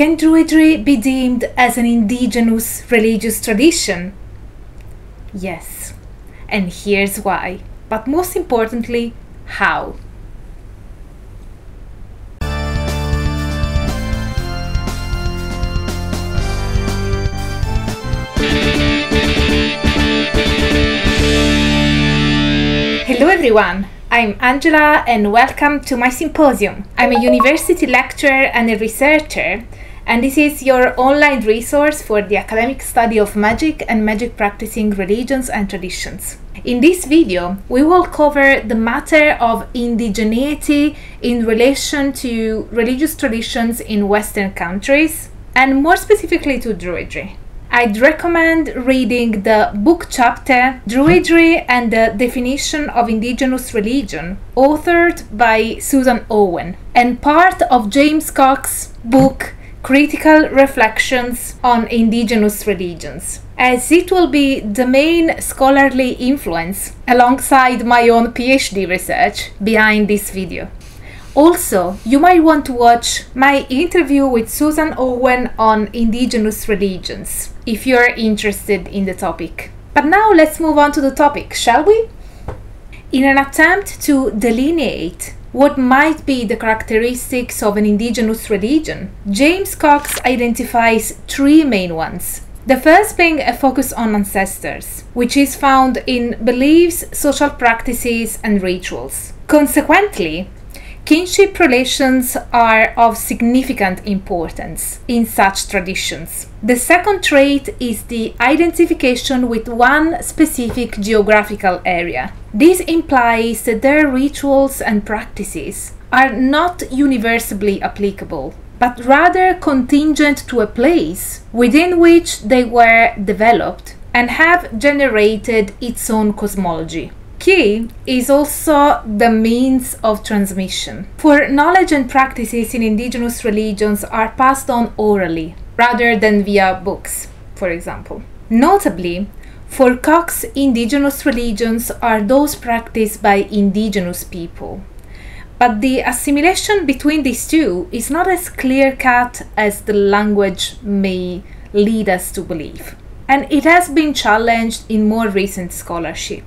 Can Druidry be deemed as an indigenous religious tradition? Yes, and here's why. But most importantly, how. Hello everyone, I'm Angela and welcome to my symposium. I'm a university lecturer and a researcher, and this is your online resource for the academic study of magic and magic practicing religions and traditions. In this video, we will cover the matter of indigeneity in relation to religious traditions in Western countries, and more specifically to Druidry. I'd recommend reading the book chapter Druidry and the Definition of Indigenous Religion, authored by Susan Owen, and part of James Cox's book Critical Reflections on Indigenous Religions, as it will be the main scholarly influence alongside my own PhD research behind this video. Also, you might want to watch my interview with Susan Owen on indigenous religions if you're interested in the topic. But now let's move on to the topic, shall we? In an attempt to delineate what might be the characteristics of an indigenous religion, James Cox identifies three main ones. The first being a focus on ancestors, which is found in beliefs, social practices, and rituals. Consequently, Kinship relations are of significant importance in such traditions. The second trait is the identification with one specific geographical area. This implies that their rituals and practices are not universally applicable, but rather contingent to a place within which they were developed and have generated its own cosmology. Key is also the means of transmission. For knowledge and practices in indigenous religions are passed on orally rather than via books, for example. Notably, for Cox, indigenous religions are those practiced by indigenous people. But the assimilation between these two is not as clear cut as the language may lead us to believe. And it has been challenged in more recent scholarship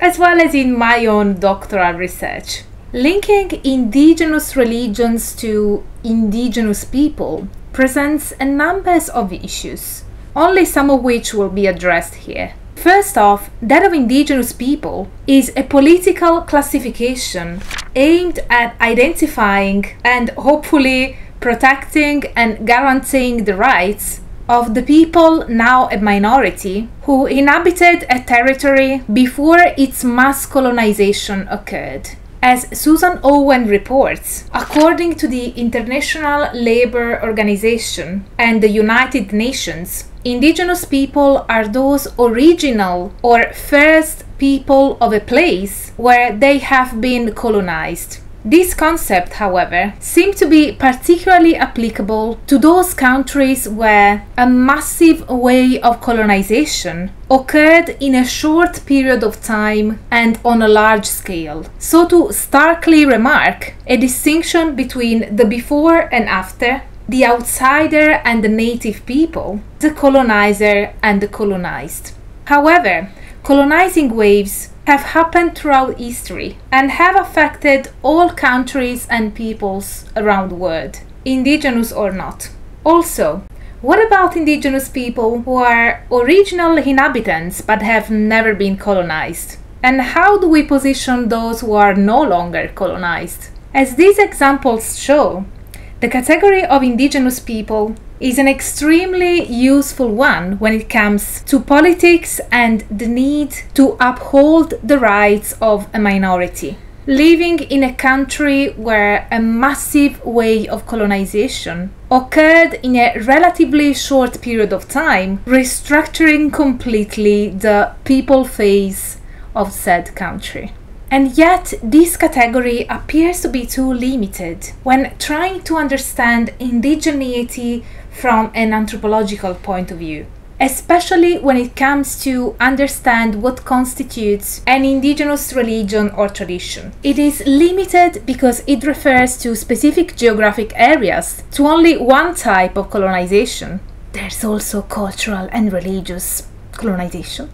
as well as in my own doctoral research. Linking indigenous religions to indigenous people presents a number of issues, only some of which will be addressed here. First off, that of indigenous people is a political classification aimed at identifying and hopefully protecting and guaranteeing the rights of the people, now a minority, who inhabited a territory before its mass colonization occurred. As Susan Owen reports, according to the International Labour Organization and the United Nations, indigenous people are those original or first people of a place where they have been colonized. This concept, however, seemed to be particularly applicable to those countries where a massive wave of colonization occurred in a short period of time and on a large scale. So, to starkly remark a distinction between the before and after, the outsider and the native people, the colonizer and the colonized. However, colonizing waves have happened throughout history and have affected all countries and peoples around the world, indigenous or not. Also, what about indigenous people who are original inhabitants but have never been colonized? And how do we position those who are no longer colonized? As these examples show, the category of indigenous people is an extremely useful one when it comes to politics and the need to uphold the rights of a minority. Living in a country where a massive wave of colonization occurred in a relatively short period of time, restructuring completely the people face of said country. And yet, this category appears to be too limited when trying to understand indigeneity from an anthropological point of view. especially when it comes to understand what constitutes an indigenous religion or tradition. It is limited because it refers to specific geographic areas, to only one type of colonization. There's also cultural and religious colonization.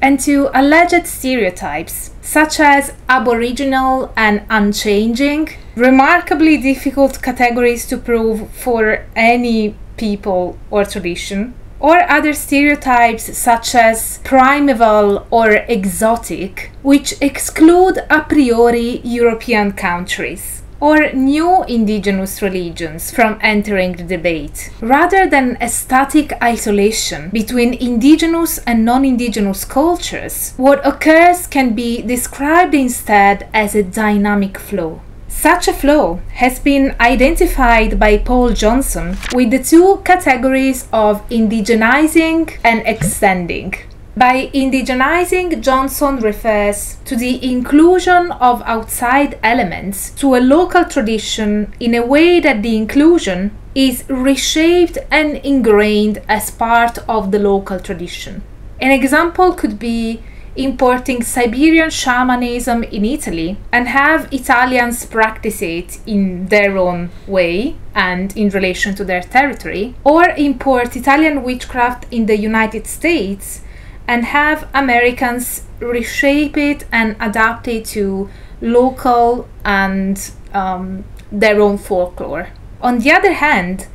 And to alleged stereotypes, such as aboriginal and unchanging, remarkably difficult categories to prove for any people or tradition, or other stereotypes such as primeval or exotic, which exclude a priori European countries or new indigenous religions from entering the debate, rather than a static isolation between indigenous and non indigenous cultures. What occurs can be described instead as a dynamic flow. Such a flow has been identified by Paul Johnson with the two categories of indigenizing and extending. By indigenizing, Johnson refers to the inclusion of outside elements to a local tradition in a way that the inclusion is reshaped and ingrained as part of the local tradition. An example could be importing Siberian shamanism in Italy and have Italians practice it in their own way and in relation to their territory, or import Italian witchcraft in the United States and have Americans reshape it and adapt it to local and um, their own folklore. On the other hand,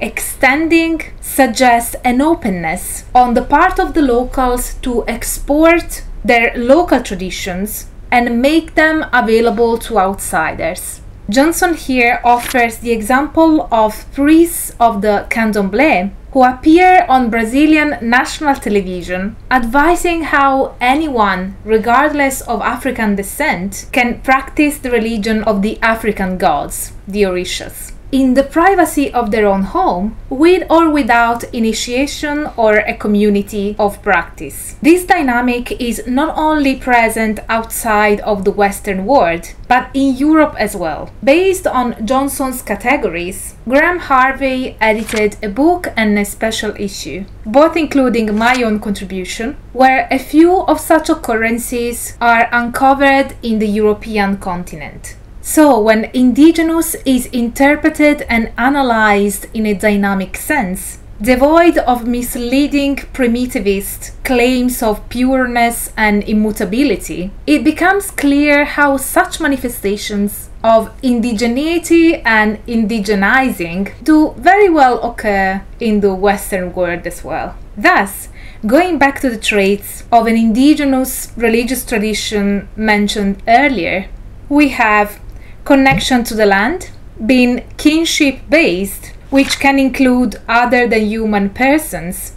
extending suggests an openness on the part of the locals to export their local traditions and make them available to outsiders. Johnson here offers the example of priests of the candomblé who appear on Brazilian national television advising how anyone, regardless of African descent, can practice the religion of the African gods, the Orishas in the privacy of their own home, with or without initiation or a community of practice. This dynamic is not only present outside of the Western world, but in Europe as well. Based on Johnson's categories, Graham Harvey edited a book and a special issue, both including my own contribution, where a few of such occurrences are uncovered in the European continent. So, when indigenous is interpreted and analyzed in a dynamic sense, devoid of misleading primitivist claims of pureness and immutability, it becomes clear how such manifestations of indigeneity and indigenizing do very well occur in the Western world as well. Thus, going back to the traits of an indigenous religious tradition mentioned earlier, we have connection to the land, being kinship based, which can include other than human persons,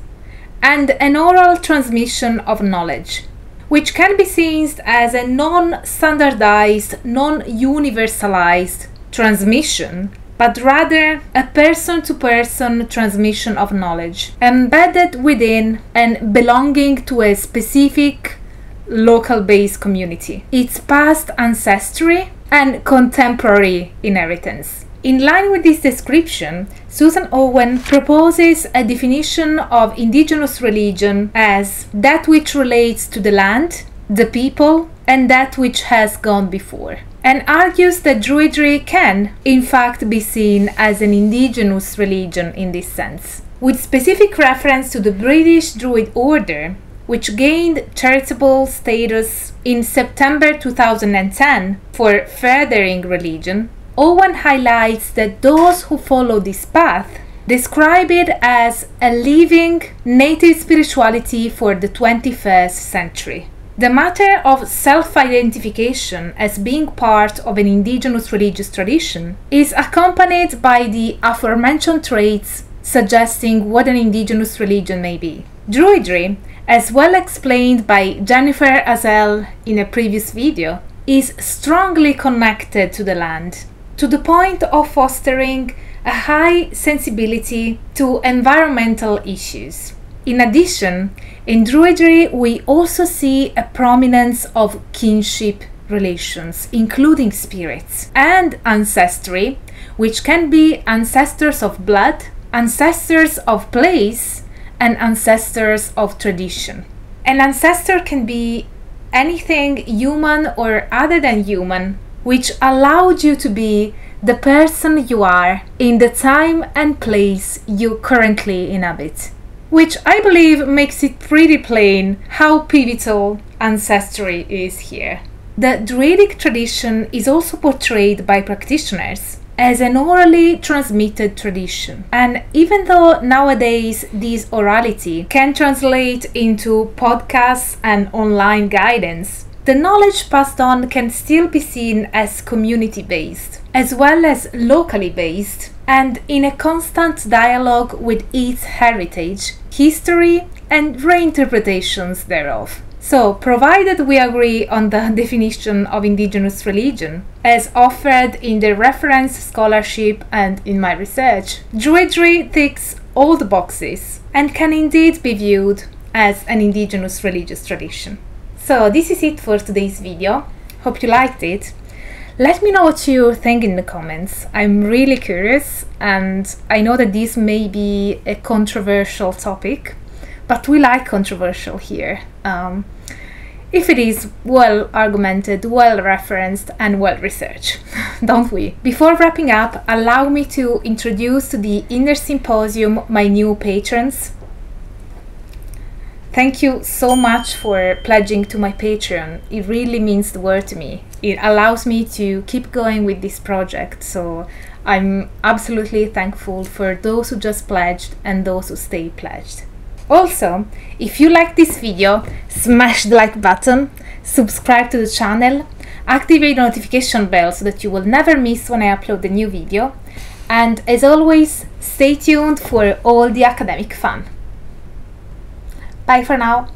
and an oral transmission of knowledge, which can be seen as a non standardized, non universalized transmission, but rather a person to person transmission of knowledge, embedded within and belonging to a specific local based community. Its past ancestry and contemporary inheritance. In line with this description, Susan Owen proposes a definition of indigenous religion as that which relates to the land, the people, and that which has gone before, and argues that Druidry can, in fact, be seen as an indigenous religion in this sense. With specific reference to the British Druid Order, which gained charitable status in September 2010 for furthering religion, Owen highlights that those who follow this path describe it as a living native spirituality for the 21st century. The matter of self identification as being part of an indigenous religious tradition is accompanied by the aforementioned traits suggesting what an indigenous religion may be. Druidry as well explained by Jennifer Uzzell in a previous video, is strongly connected to the land, to the point of fostering a high sensibility to environmental issues. In addition, in Druidry, we also see a prominence of kinship relations, including spirits, and ancestry, which can be ancestors of blood, ancestors of place, and ancestors of tradition. An ancestor can be anything human or other than human, which allowed you to be the person you are in the time and place you currently inhabit. Which I believe makes it pretty plain how pivotal ancestry is here. The Druidic tradition is also portrayed by practitioners as an orally transmitted tradition. And even though nowadays this orality can translate into podcasts and online guidance, the knowledge passed on can still be seen as community based, as well as locally based, and in a constant dialogue with its heritage, history, and reinterpretations thereof. So, provided we agree on the definition of indigenous religion, as offered in the reference scholarship and in my research, Druidry ticks all the boxes and can indeed be viewed as an indigenous religious tradition. So, this is it for today's video. Hope you liked it. Let me know what you think in the comments. I'm really curious, and I know that this may be a controversial topic, but we like controversial here. Um, if it is well argumented, well referenced, and well researched, don't we? Before wrapping up, allow me to introduce to the Inner Symposium my new patrons. Thank you so much for pledging to my Patreon. It really means the world to me. It allows me to keep going with this project, so I'm absolutely thankful for those who just pledged and those who stay pledged. Also, if you like this video, smash the like button, subscribe to the channel, activate the notification bell so that you will never miss when I upload a new video, and as always, stay tuned for all the academic fun. Bye for now.